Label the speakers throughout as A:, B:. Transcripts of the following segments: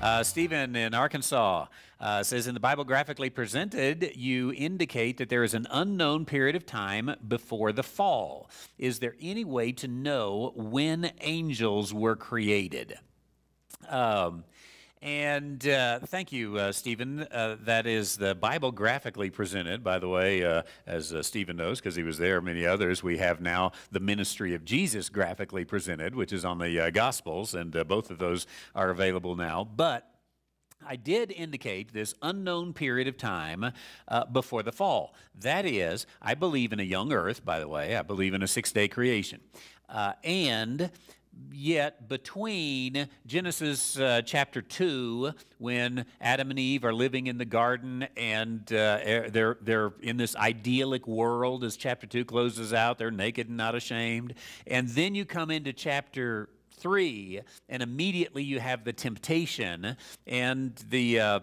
A: Uh, Stephen in Arkansas uh, says In the Bible graphically presented, you indicate that there is an unknown period of time before the fall. Is there any way to know when angels were created? Um, and uh, thank you, uh, Stephen. Uh, that is the Bible graphically presented, by the way, uh, as uh, Stephen knows, because he was there, many others. We have now the ministry of Jesus graphically presented, which is on the uh, Gospels, and both of those are available now. But I did indicate this unknown period of time uh, before the fall. That is, I believe in a young earth, by the way. I believe in a six day creation. Uh, and yet between Genesis uh, chapter 2, when Adam and Eve are living in the garden and uh, they're, they're in this idyllic world, as chapter 2 closes out, they're naked and not ashamed. And then you come into chapter 3, and immediately you have the temptation and the, uh,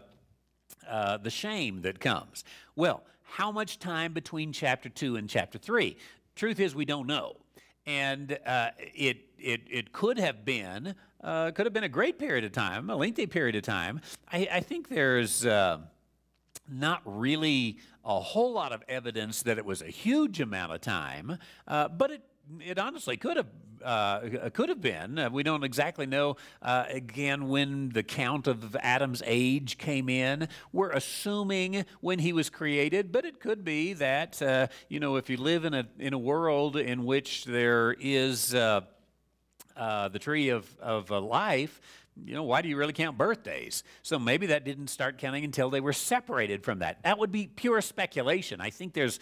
A: uh the shame that comes. Well, how much time between chapter 2 and chapter 3? Truth is, we don't know and uh, it, it, it could have been uh, could have been a great period of time, a lengthy period of time. I, I think there's uh, not really a whole lot of evidence that it was a huge amount of time, uh, but it it honestly could have uh, could have been. Uh, we don't exactly know uh, again when the count of Adam's age came in. We're assuming when he was created, but it could be that uh, you know if you live in a in a world in which there is uh, uh, the tree of of life you know, why do you really count birthdays? So maybe that didn't start counting until they were separated from that. That would be pure speculation. I think there's,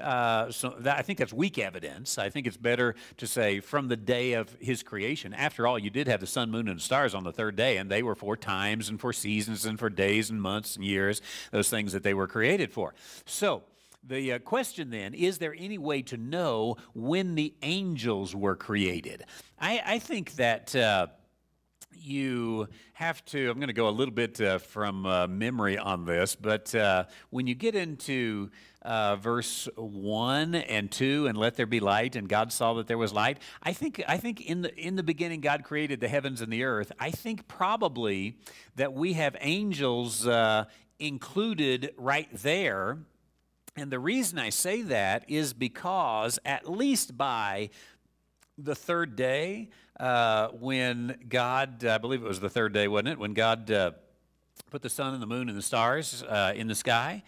A: uh, so that, I think that's weak evidence. I think it's better to say from the day of his creation. After all, you did have the sun, moon, and stars on the third day, and they were for times and for seasons and for days and months and years, those things that they were created for. So, the uh, question then is there any way to know when the angels were created? I, I think that. Uh, you have to, I'm going to go a little bit uh, from uh, memory on this, but uh, when you get into uh, verse 1 and 2, and let there be light, and God saw that there was light, I think, I think in, the, in the beginning God created the heavens and the earth. I think probably that we have angels uh, included right there. And the reason I say that is because, at least by the third day, uh, when God, I believe it was the third day, wasn't it? When God uh, put the sun and the moon and the stars uh, in the sky.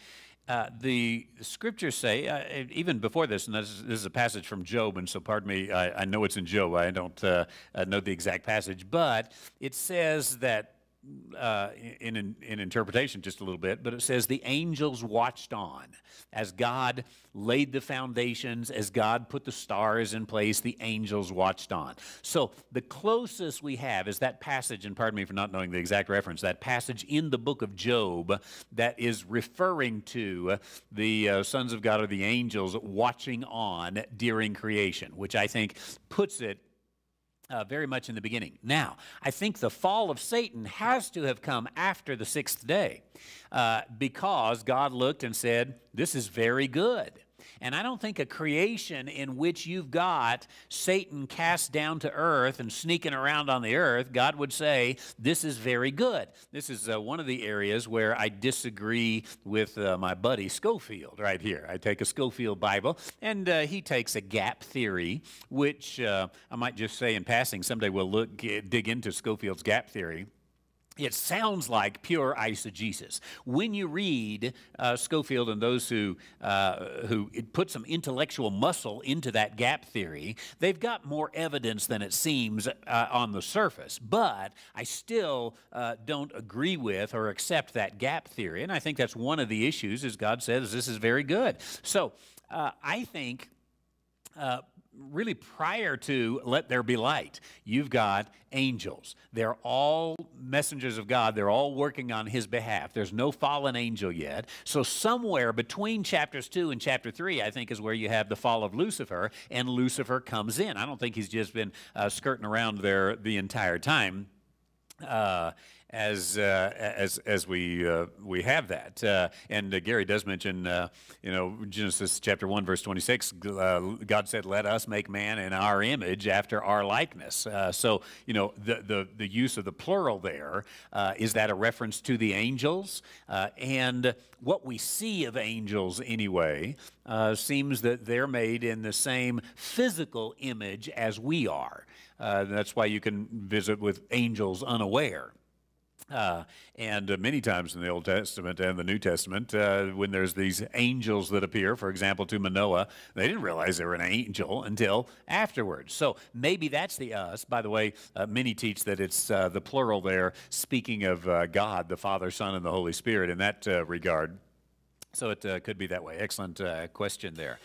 A: Uh, the scriptures say, uh, even before this, and this is, this is, a passage from Job, and so pardon me, I, I know it's in Job. I don't uh, know the exact passage, but it says that uh, in, in, in, interpretation just a little bit, but it says the angels watched on as God laid the foundations, as God put the stars in place, the angels watched on. So the closest we have is that passage, and pardon me for not knowing the exact reference, that passage in the book of Job that is referring to the uh, sons of God or the angels watching on during creation, which I think puts it uh, very much in the beginning. Now, I think the fall of Satan has to have come after the sixth day uh, because God looked and said, This is very good. And I don't think a creation in which you've got Satan cast down to earth and sneaking around on the earth, God would say, This is very good. This is uh, one of the areas where I disagree with uh, my buddy Scofield right here. I take a Scofield Bible, and uh, he takes a gap theory, which uh, I might just say in passing, someday we'll look, dig into Scofield's gap theory it sounds like pure eisegesis. When you read uh, Scofield and those who, uh, who put some intellectual muscle into that gap theory, they've got more evidence than it seems uh, on the surface. But I still uh, don't agree with or accept that gap theory. And I think that's one of the issues, as God says, this is very good. So uh, I think uh, really prior to let there be light, you've got angels. They're all messengers of God. They're all working on his behalf. There's no fallen angel yet. So, somewhere between chapters 2 and chapter 3, I think, is where you have the fall of Lucifer, and Lucifer comes in. I don't think he's just been uh, skirting around there the entire time. Uh, as uh, as as we uh, we have that. Uh, and uh, Gary does mention, uh, you know, Genesis chapter one verse twenty six. Uh, God said, "Let us make man in our image, after our likeness." so you know, the the the use of the plural there is that a reference to the angels? and what we see of angels anyway seems that they're made in the same physical image as we are. that's why you can visit with angels unaware. Uh, and uh, many times in the Old Testament and the New Testament, uh, when there's these angels that appear, for example, to Manoah, they didn't realize they were an angel until afterwards. So maybe that's the us. By the way, uh, many teach that it's uh, the plural there, speaking of uh, God, the Father, Son, and the Holy Spirit in that regard. So it could be that way. Excellent question there.